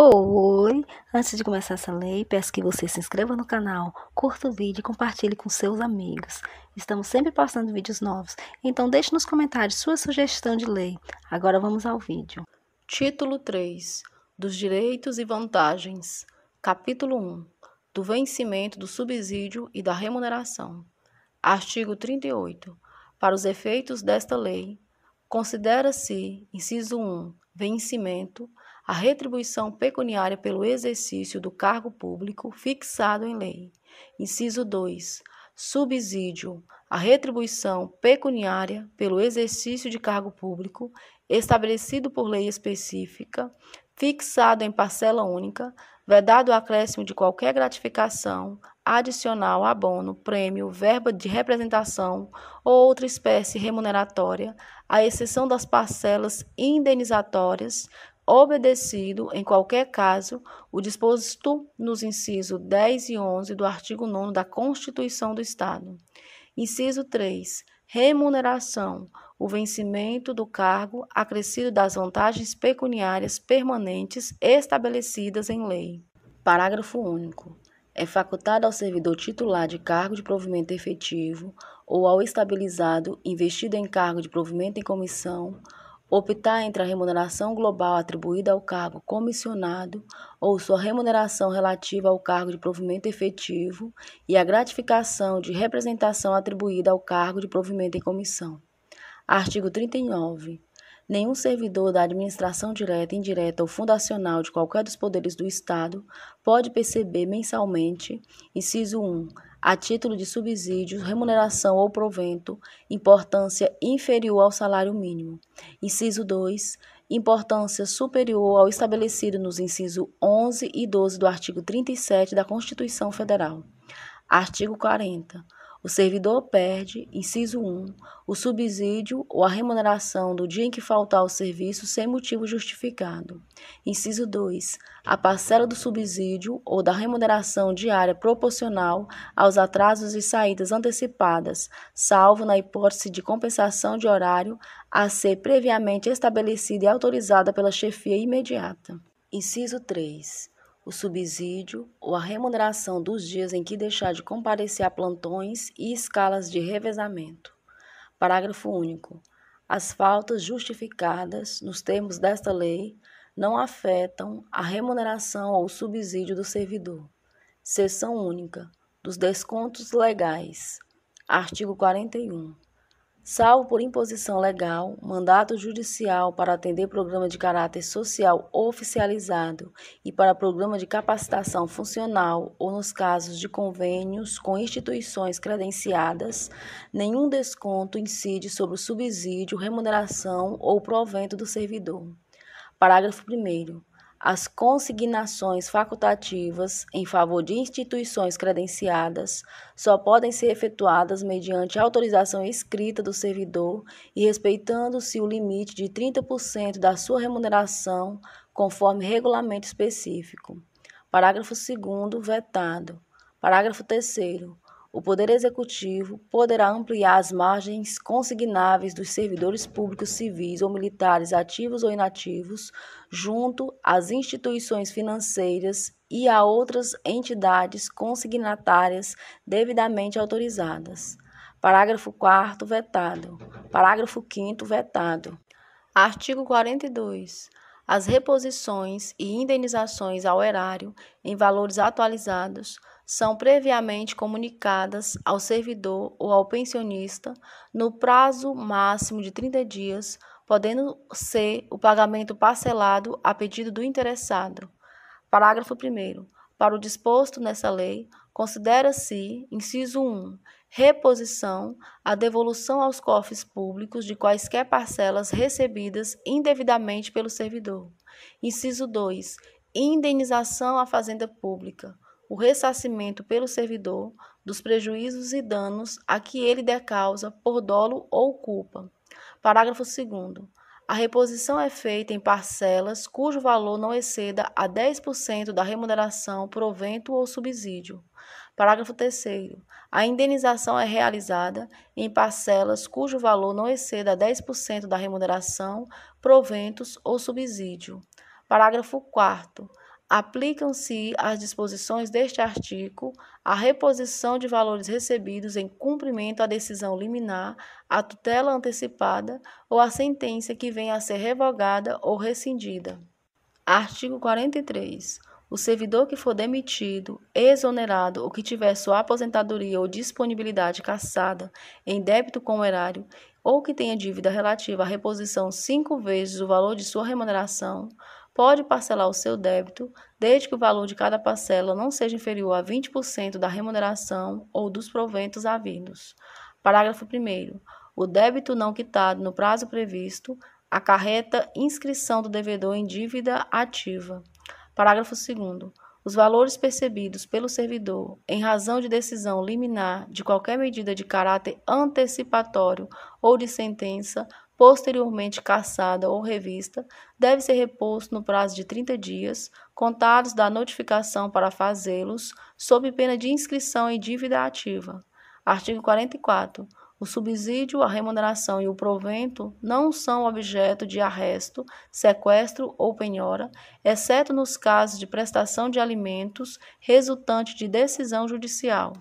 Oi! Antes de começar essa lei, peço que você se inscreva no canal, curta o vídeo e compartilhe com seus amigos. Estamos sempre postando vídeos novos, então deixe nos comentários sua sugestão de lei. Agora vamos ao vídeo. Título 3 dos Direitos e Vantagens Capítulo 1 Do vencimento do subsídio e da remuneração Artigo 38 Para os efeitos desta lei, considera-se, inciso 1, vencimento, a retribuição pecuniária pelo exercício do cargo público fixado em lei. Inciso 2. Subsídio, a retribuição pecuniária pelo exercício de cargo público estabelecido por lei específica, fixado em parcela única, vedado o acréscimo de qualquer gratificação adicional, abono, prêmio, verba de representação ou outra espécie remuneratória, à exceção das parcelas indenizatórias obedecido, em qualquer caso, o disposto nos incisos 10 e 11 do artigo 9 da Constituição do Estado. Inciso 3. Remuneração. O vencimento do cargo acrescido das vantagens pecuniárias permanentes estabelecidas em lei. Parágrafo único. É facultado ao servidor titular de cargo de provimento efetivo ou ao estabilizado investido em cargo de provimento em comissão optar entre a remuneração global atribuída ao cargo comissionado ou sua remuneração relativa ao cargo de provimento efetivo e a gratificação de representação atribuída ao cargo de provimento em comissão. Artigo 39. Nenhum servidor da administração direta, indireta ou fundacional de qualquer dos poderes do Estado pode perceber mensalmente, inciso 1, a título de subsídio, remuneração ou provento, importância inferior ao salário mínimo. Inciso 2. Importância superior ao estabelecido nos incisos 11 e 12 do artigo 37 da Constituição Federal. Artigo 40. O servidor perde, inciso 1, o subsídio ou a remuneração do dia em que faltar ao serviço sem motivo justificado. Inciso 2, a parcela do subsídio ou da remuneração diária proporcional aos atrasos e saídas antecipadas, salvo na hipótese de compensação de horário a ser previamente estabelecida e autorizada pela chefia imediata. Inciso 3 o subsídio ou a remuneração dos dias em que deixar de comparecer a plantões e escalas de revezamento. Parágrafo único. As faltas justificadas nos termos desta lei não afetam a remuneração ou subsídio do servidor. Seção única dos descontos legais. Artigo 41 salvo por imposição legal, mandato judicial para atender programa de caráter social oficializado e para programa de capacitação funcional ou nos casos de convênios com instituições credenciadas, nenhum desconto incide sobre o subsídio, remuneração ou provento do servidor. Parágrafo 1 as consignações facultativas em favor de instituições credenciadas só podem ser efetuadas mediante autorização escrita do servidor e respeitando-se o limite de 30% da sua remuneração, conforme regulamento específico. Parágrafo 2 vetado. Parágrafo 3 o Poder Executivo poderá ampliar as margens consignáveis dos servidores públicos civis ou militares ativos ou inativos, junto às instituições financeiras e a outras entidades consignatárias devidamente autorizadas. Parágrafo 4 vetado. Parágrafo 5 vetado. Artigo 42. As reposições e indenizações ao erário em valores atualizados são previamente comunicadas ao servidor ou ao pensionista no prazo máximo de 30 dias, podendo ser o pagamento parcelado a pedido do interessado. Parágrafo 1. Para o disposto nessa lei, considera-se, inciso 1, reposição, a devolução aos cofres públicos de quaisquer parcelas recebidas indevidamente pelo servidor. Inciso 2, indenização à fazenda pública o ressarcimento pelo servidor dos prejuízos e danos a que ele der causa por dolo ou culpa. Parágrafo 2 a reposição é feita em parcelas cujo valor não exceda a 10% da remuneração, provento ou subsídio. Parágrafo 3 A indenização é realizada em parcelas cujo valor não exceda a 10% da remuneração, proventos ou subsídio. Parágrafo 4 aplicam-se as disposições deste artigo à reposição de valores recebidos em cumprimento à decisão liminar, à tutela antecipada ou à sentença que venha a ser revogada ou rescindida. Artigo 43. O servidor que for demitido, exonerado ou que tiver sua aposentadoria ou disponibilidade cassada em débito com o erário ou que tenha dívida relativa à reposição cinco vezes o valor de sua remuneração, pode parcelar o seu débito, desde que o valor de cada parcela não seja inferior a 20% da remuneração ou dos proventos havidos. Parágrafo 1. O débito não quitado no prazo previsto acarreta inscrição do devedor em dívida ativa. Parágrafo 2. Os valores percebidos pelo servidor em razão de decisão liminar de qualquer medida de caráter antecipatório ou de sentença posteriormente cassada ou revista, deve ser reposto no prazo de 30 dias, contados da notificação para fazê-los, sob pena de inscrição em dívida ativa. Artigo 44. O subsídio, a remuneração e o provento não são objeto de arresto, sequestro ou penhora, exceto nos casos de prestação de alimentos resultante de decisão judicial.